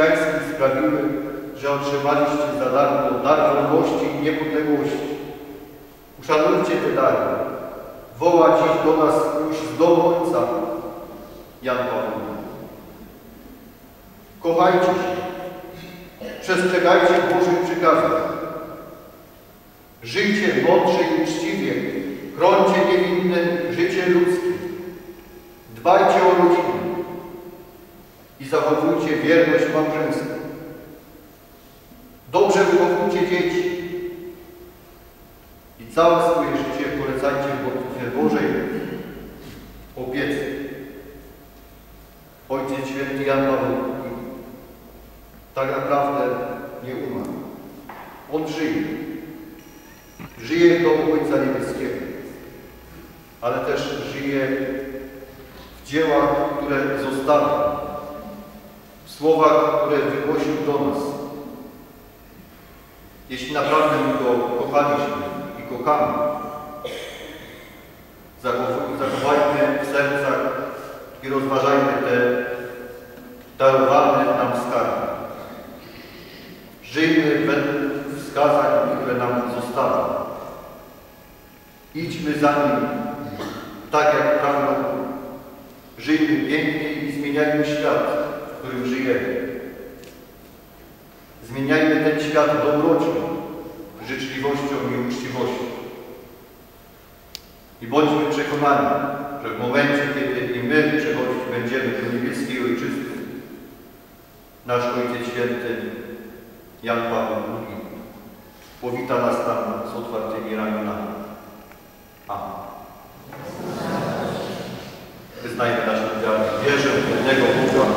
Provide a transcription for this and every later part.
chrześcijańskim sprawiły, że otrzymaliście za darmo dar wolności i niepodległości. Uszanujcie te dary. Woła dziś do nas już z domu Ojca Jan Paweł. Kochajcie się. Przestrzegajcie Bożych przykazań. Żyjcie mądrze i uczciwie. Chrońcie niewinne życie ludzkie. Dbajcie o rodzinę i zachowujcie wierność małżeńską. Dobrze wychowujcie dzieci i całe swoje życie polecajcie w Bożej opiece. Ojciec Święty Jan Paweł II tak naprawdę nie umarł. On żyje. Żyje w domu Ojca Niebieskiego, ale też żyje w dziełach, które zostawił, w słowach, które wygłosił do nas. Jeśli naprawdę Go kochaliśmy i kochamy, zachowajmy w sercach i rozważajmy te darowane nam skarby. Żyjmy według wskazań, które nam zostały. Idźmy za Nim, tak jak pragnął. Żyjmy pięknie i zmieniajmy świat, w którym żyjemy. Zmieniajmy ten świat dobrocią, życzliwością i uczciwością. I bądźmy przekonani, że w momencie, kiedy i my przechodzić będziemy do niebieskiej ojczyzny, nasz Ojciec Święty Jan Paweł II powita nas tam z otwartymi ramionami. Amen. Wyznajmy naszą wiarę. Wierzę w jednego Boga,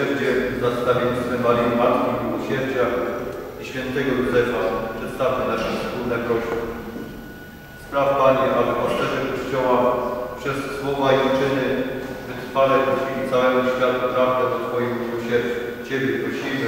miłosierdzie za stawiennictwem Marii Matki Miłosierdzia i świętego Józefa przedstawmy nasze wspólne prośby. Spraw Panie, aby pasterze Kościoła przez słowa i czyny wytrwale głosili całemu światu prawdę o Twoim miłosierdziu. Ciebie prosimy.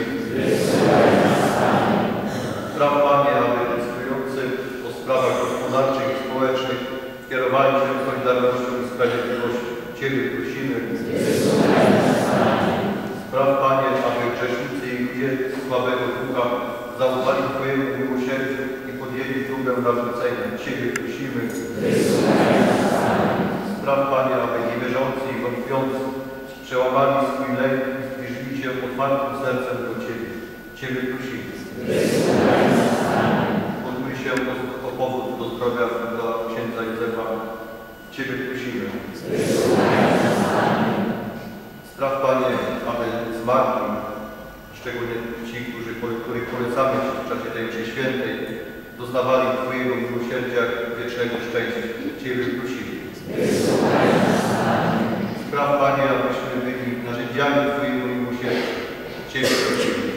Sejmem Ciebie prosimy. Spraw Panie, aby niewierzący i wątpiący przełamali swój lęk i zbliżyli się otwartym sercem do Ciebie. Ciebie prosimy. Odmój się o powód do zdrowia dla księdza Józefa. Ciebie prosimy. wiecznego szczęścia Ciebie prosimy. Spraw Panie, abyśmy byli narzędziami Twojego miłosierdzia. Ciebie prosimy.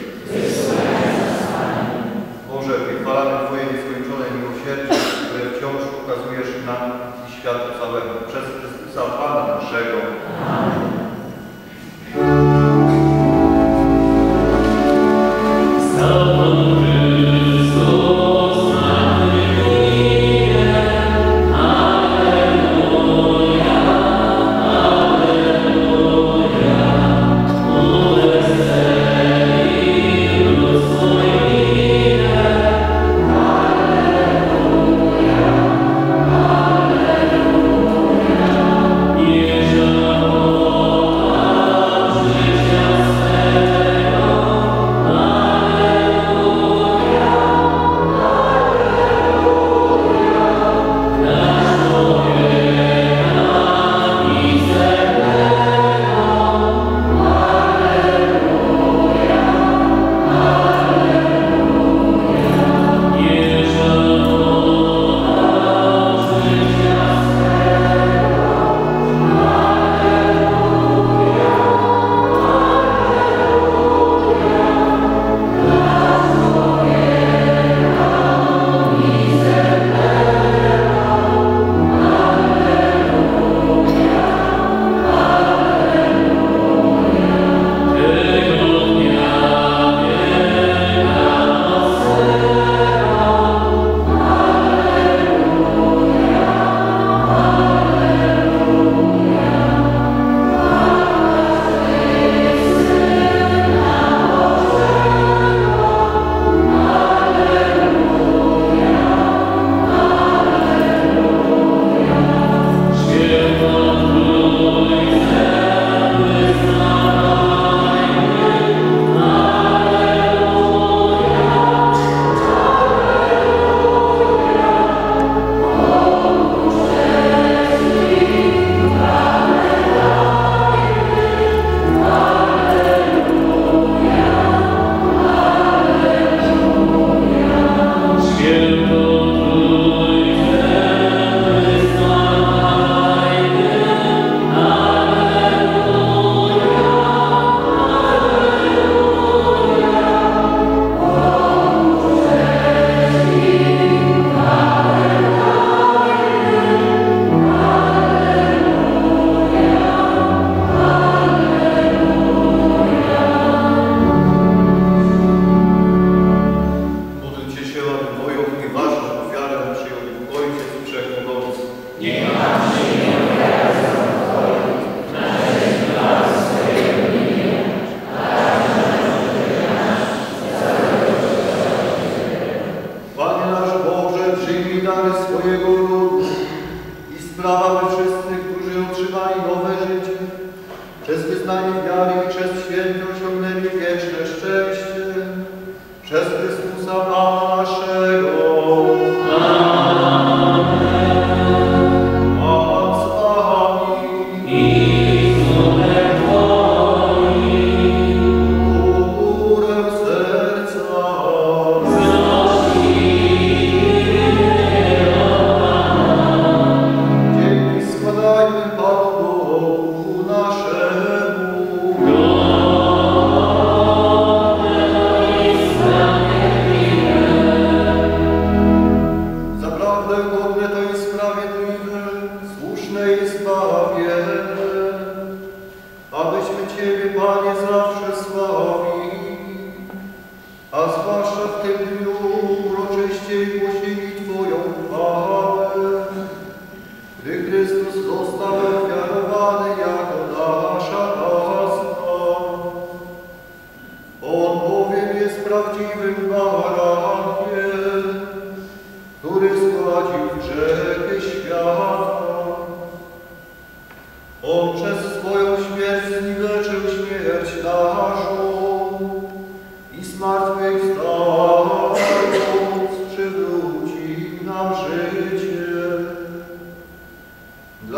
Boże, wychwalamy Twoje nieskończone miłosierdzie, które wciąż pokazujesz nam i światu. قد